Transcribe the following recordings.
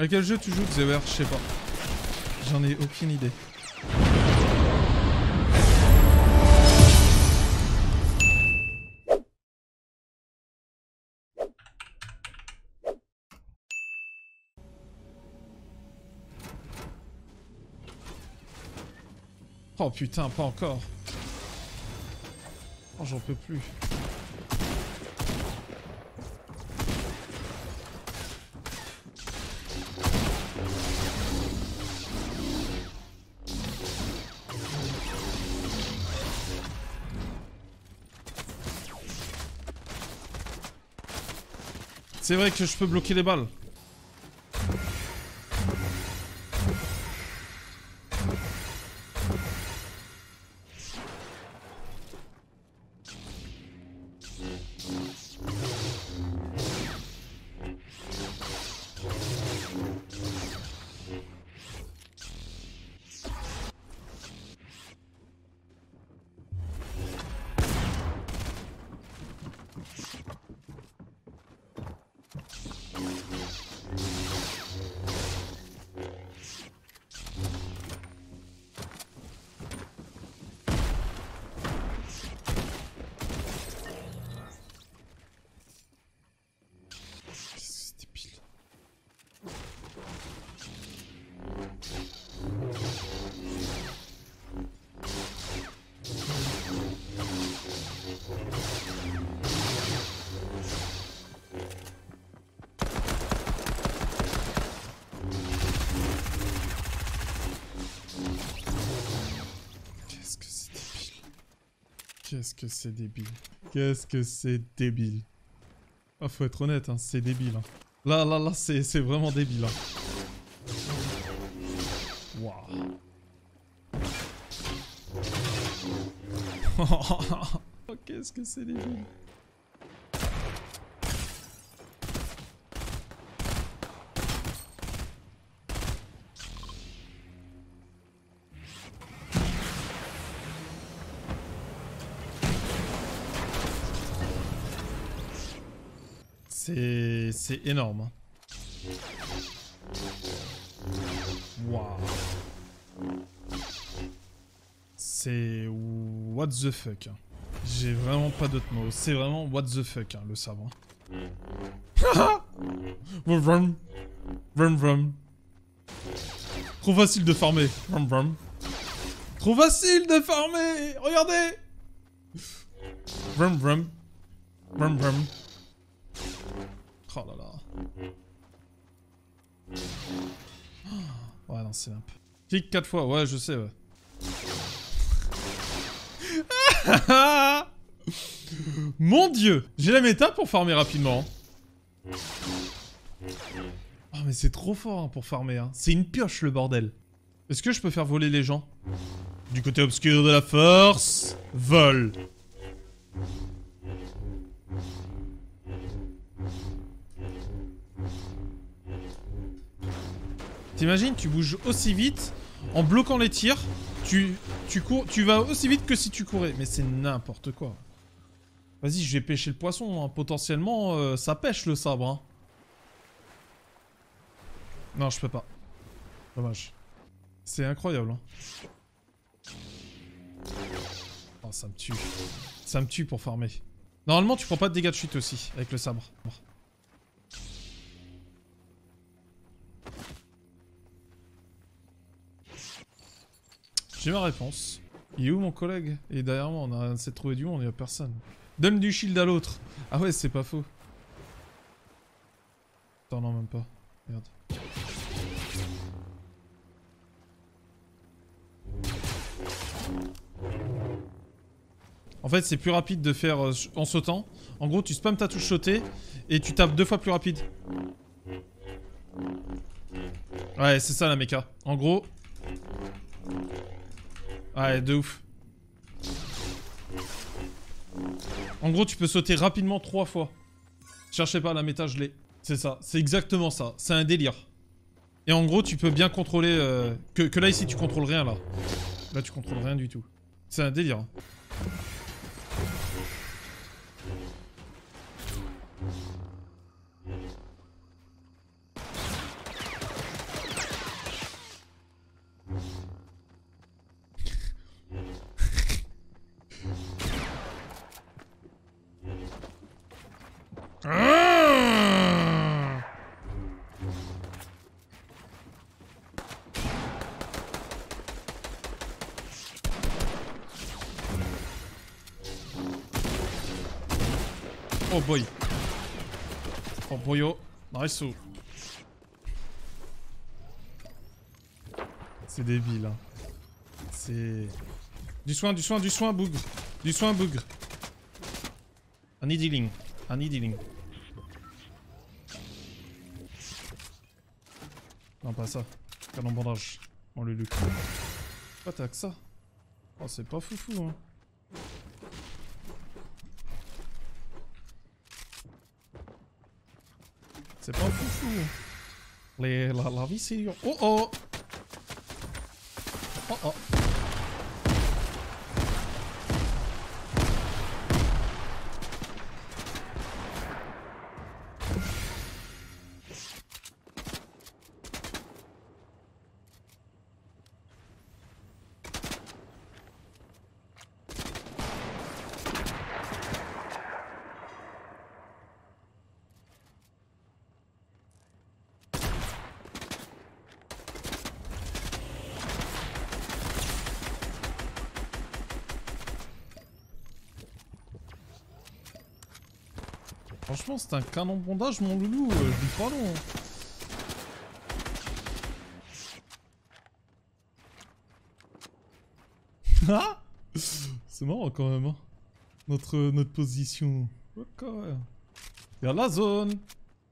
À quel jeu tu joues, Xewer Je sais pas. J'en ai aucune idée. Oh putain, pas encore. Oh, j'en peux plus. C'est vrai que je peux bloquer les balles. Qu'est-ce que c'est débile. Qu'est-ce que c'est débile. Ah, faut être honnête, hein, c'est débile. hein. Là, là, là, c'est vraiment débile. hein. Oh, Qu'est-ce que c'est débile. C'est... énorme. hein. Waouh. C'est... What the fuck. hein. J'ai vraiment pas d'autres mots. C'est vraiment what the fuck, hein, le sabre. vroom. Vroom, vroom. Trop facile de farmer. Vroom, vroom. Trop facile de farmer Regardez Vroom, vroom. Vroom, vroom. Oh là là. Ouais, non, c'est un peu. Clique 4 fois, ouais, je sais, ouais. Mon dieu J'ai la méta pour farmer rapidement. Oh, mais c'est trop fort hein, pour farmer. Hein. C'est une pioche, le bordel. Est-ce que je peux faire voler les gens? Du côté obscur de la force, vol. T'imagines, tu bouges aussi vite en bloquant les tirs. Tu, tu cours, tu vas aussi vite que si tu courais. Mais c'est n'importe quoi. Vas-y, je vais pêcher le poisson. hein. Potentiellement, euh, ça pêche le sabre. hein. Non, je peux pas. Dommage. C'est incroyable. hein. Oh, ça me tue. Ça me tue pour farmer. Normalement, tu prends pas de dégâts de chute aussi avec le sabre. J'ai ma réponse. Il est où mon collègue? Est derrière moi, on a essayé de trouver du monde, il y a personne. Donne du shield à l'autre. Ah ouais, c'est pas faux. Attends, non, même pas. Merde. En fait, c'est plus rapide de faire euh, en sautant. En gros, tu spams ta touche sauter et tu tapes deux fois plus rapide. Ouais, c'est ça la méca. En gros. Ouais, de ouf. En gros, tu peux sauter rapidement trois fois. Cherchez pas la méta, l'ai. C'est ça, c'est exactement ça. C'est un délire. Et en gros, tu peux bien contrôler... euh, Que, que là, ici, tu contrôles rien, là. Là, tu contrôles rien du tout. C'est un délire. Oh boy. Oh boyo. Nice. C'est débile. Hein. C'est... Du soin, du soin, du soin, bougre. Du soin, bougre. Un healing. Un healing. Non, pas ça. Canon bandage. On le lutte. Pourquoi t'as que ça Oh, c'est pas foufou, hein. C'est pas foufou. Les, la, la vie, c'est... Oh oh Oh oh Franchement, c'est un canon bondage, mon loulou. Euh, je dis pas non. Ah C'est marrant quand même, hein. Notre, notre position. Ok. Y'a la zone.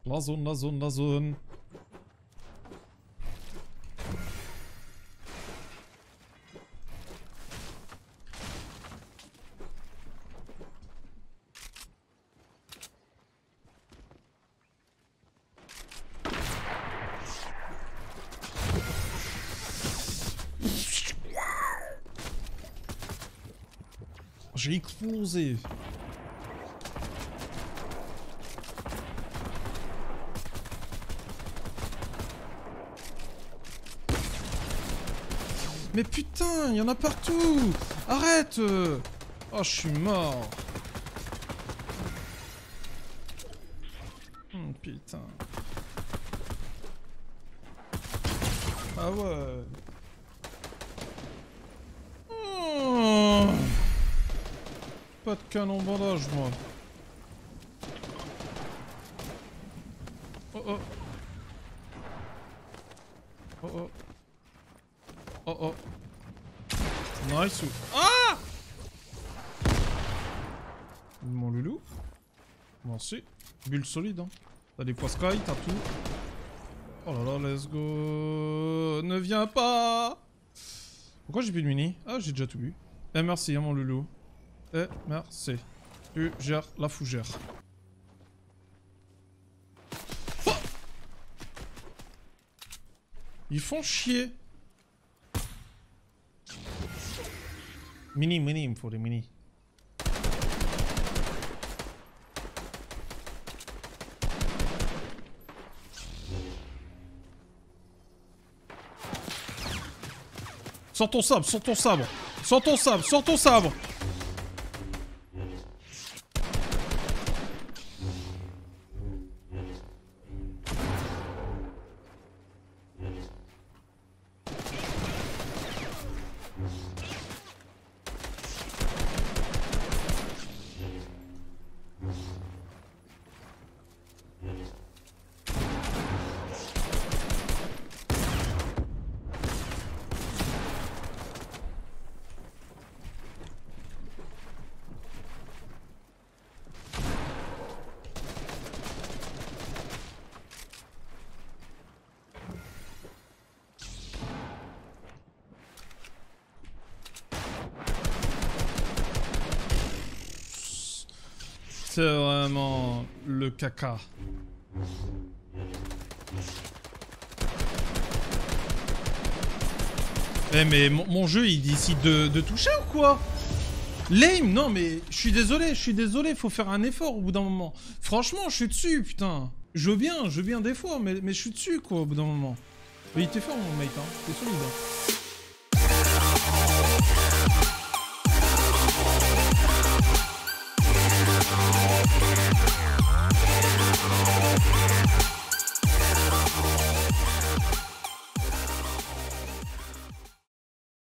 La zone, la zone, la zone. J'ai explosé. Mais putain, il y en a partout Arrête Oh, je suis mort. Oh, putain. Ah ouais. Pas de canon bandage, moi. Oh oh. Oh oh. Oh oh. Nice. Ah Mon loulou. Merci. Bulle solide, hein. T'as des poids sky, t'as tout. Oh là là, let's go. Ne viens pas Pourquoi j'ai plus de mini? Ah, j'ai déjà tout bu. Eh, merci, hein, mon loulou. Eh, merci. Tu gères la fougère. Oh Ils font chier. Mini, mini, il me faut des mini. Sors ton sabre, sors ton sabre Sors ton sabre, sors ton sabre Vraiment le caca. Eh mais mon, jeu il décide de, de toucher ou quoi? Lame, non mais je suis désolé, je suis désolé, faut faire un effort au bout d'un moment. Franchement, je suis dessus, putain. Je bien, je bien des fois, mais, mais je suis dessus quoi au bout d'un moment. Mais il était fort mon mate, hein. T'es solide. Hein.